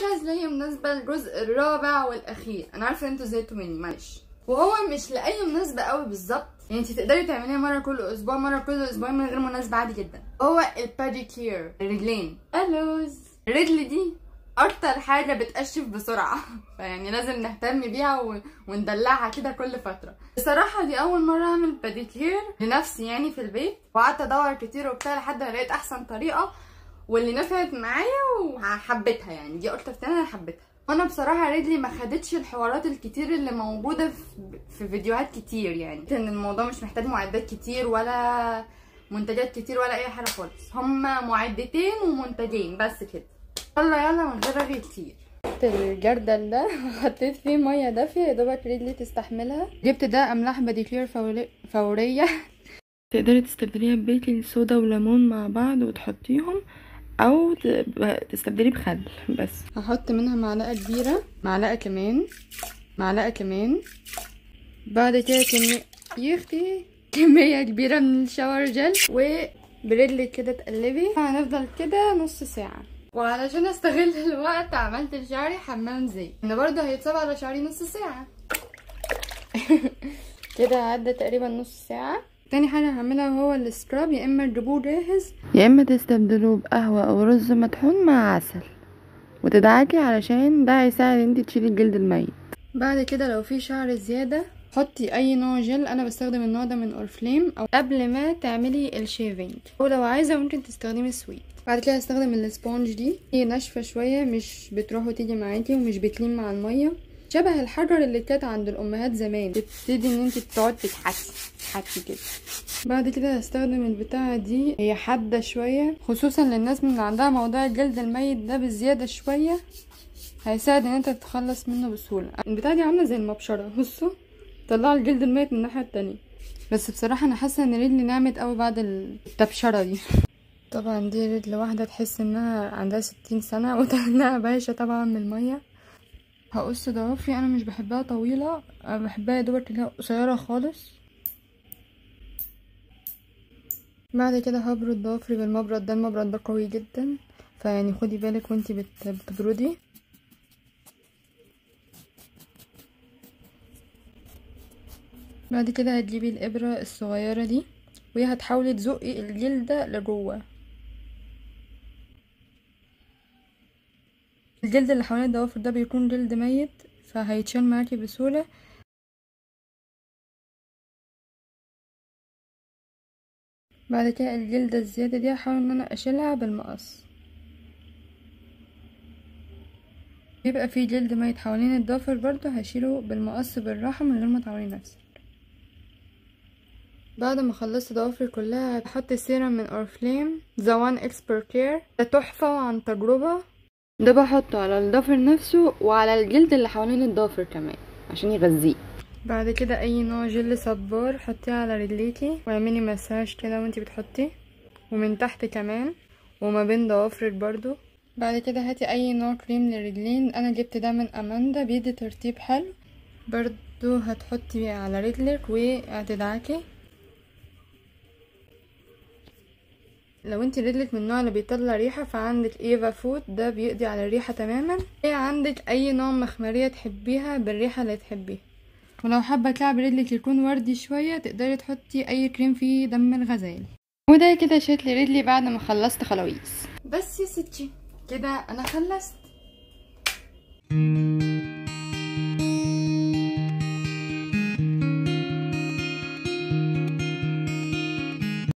البودكاست اللي هي مناسبة للجزء الرابع والأخير. أنا عارفة إن أنتوا زهقتوا مني معلش. وهو مش لأي مناسبة قوي بالظبط. يعني انت تقدري تعمليها مرة كل أسبوع مرة كل أسبوعين من غير مناسبة عادي جدا. هو الباديكير. الرجلين also. الرجل دي أكتر حاجة بتقشف بسرعة. فيعني لازم نهتم بيها و... وندلعها كده كل فترة. بصراحة دي أول مرة أعمل باديكير لنفسي يعني في البيت. وقعدت أدور كتير وبتاع لحد ما لقيت أحسن طريقة. واللي نفعت معايا وحبيتها يعني. دي أكتر تاني أنا حبيتها. وأنا بصراحة رجلي ما خدتش الحوارات الكتير اللي موجودة في, في فيديوهات كتير يعني. ان الموضوع مش محتاج معدات كتير ولا منتجات كتير ولا أي حاجة خالص. هما معدتين ومنتجين بس كده. يلا يلا من غير رغي كتير. الجردل ده حطيت فيه مية دافية يا دوبك رجلي تستحملها. جبت ده أملاح باديكير فوري... فورية. تقدري تستبدليها ببيكنج صودا وليمون مع بعض وتحطيهم. أو تستبدلي بخل بس. هحط منها معلقة كبيرة معلقة كمان معلقة كمان. بعد كده كمية يختي كمية كبيرة من الشاور جل وبرجلك كده تقلبي. هنفضل كده نص ساعة. وعلشان أستغل الوقت عملت لشعري حمام زيت. أنا برضه هيتصاب على شعري نص ساعة. كده عدى تقريبا نص ساعة. تاني حاجة هعملها هو ال scrub يا إما تجيبوه جاهز. يا إما تستبدلوه بقهوة أو رز مطحون مع عسل. وتدعكي علشان ده هيساعد انت تشيلي الجلد الميت. بعد كده لو في شعر زيادة حطي أي نوع جل. أنا بستخدم النوع ده من أوريفليم أو قبل ما تعملي ال shaving ولو عايزة ممكن تستخدمي sweet بعد كده هستخدم ال sponge دي. هي ناشفة شوية مش بتروح وتيجي معاكي ومش بتلين مع المية. شبه الحجر اللي كانت عند الأمهات زمان. تبتدي إن أنت تقعد تتحكي تتحكي كده. بعد كده هستخدم البتاعة دي. هي حادة شوية خصوصا للناس من اللي عندها موضوع الجلد الميت ده بزيادة شوية هيساعد إن أنت تتخلص منه بسهولة. البتاعة دي عاملة زي المبشرة. بصوا طلع الجلد الميت من الناحية التانية. بس بصراحة أنا حاسة إن رجلي نعمت قوي بعد التبشرة دي. طبعا دي رجل واحدة تحس إنها عندها ستين سنة وتنها بايشة طبعا من المية. هقص ضوافري أنا مش بحبها طويلة بحبها يا دوبك اللي قصيرة خالص. بعد كده هبرد ضوافري بالمبرد ده المبرد ده قوي جدا فيعني خدي بالك وانتي بتبردي. بعد كده هتجيبي الإبرة الصغيرة دي وهي هتحاولي تزقي الجلدة لجوه. الجلد اللي حوالين الضوافر ده بيكون جلد ميت فهيتشال معاكي بسهولة. بعد كده الجلدة الزيادة دي هحاول إن أنا أشيلها بالمقص. بيبقى فيه جلد ميت حوالين الضافر برضو هشيله بالمقص بالراحة من غير ما تعوري نفسك. بعد ما خلصت ضوافري كلها هحط سيرم من اوريفليم The One Expert Care ده تحفة وعن تجربة. ده بحطه على الضفر نفسه وعلى الجلد اللي حوالين الضفر كمان عشان يغذيه. بعد كده أي نوع جل صبار حطيه على رجليكي واعملي مساج كده وانتي بتحطي ومن تحت كمان وما بين ضوافرك برضو. بعد كده هاتي أي نوع كريم للرجلين. أنا جبت ده من أماندا بيدي ترطيب حلو. برضو هتحطي على رجلك وهتدعكي. لو انت رجلك من النوع اللي بيطلع ريحة فعندك إيفا foot ده بيقضي على الريحة تماما. إيه عندك أي نوع مخمرية تحبيها بالريحة اللي تحبيها ولو حابة كعب رجلك يكون وردي شوية تقدري تحطي أي كريم فيه دم الغزال. وده كده لي رجلي بعد ما خلصت خلاويص. بس يا ستي كده أنا خلصت.